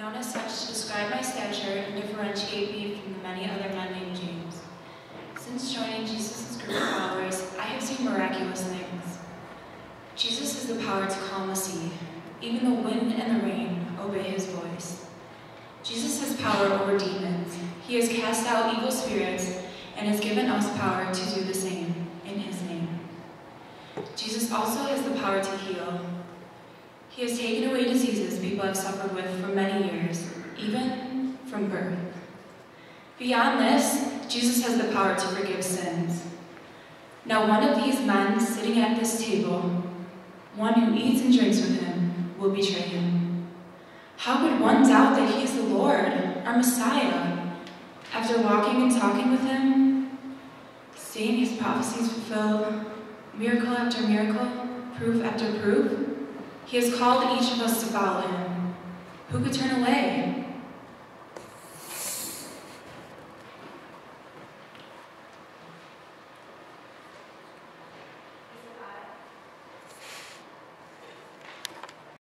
known as such to describe my stature and differentiate me from the many other men named James. Since joining Jesus' group of followers, I have seen miraculous things. Jesus has the power to calm the sea. Even the wind and the rain obey his voice. Jesus has power over demons. He has cast out evil spirits and has given us power to do the same in his name. Jesus also has the power to heal. He has taken away diseases people have suffered with for many from birth. Beyond this, Jesus has the power to forgive sins. Now, one of these men sitting at this table, one who eats and drinks with him, will betray him. How could one doubt that he is the Lord, our Messiah? After walking and talking with him, seeing his prophecies fulfilled, miracle after miracle, proof after proof, he has called each of us to follow him. Who could turn away?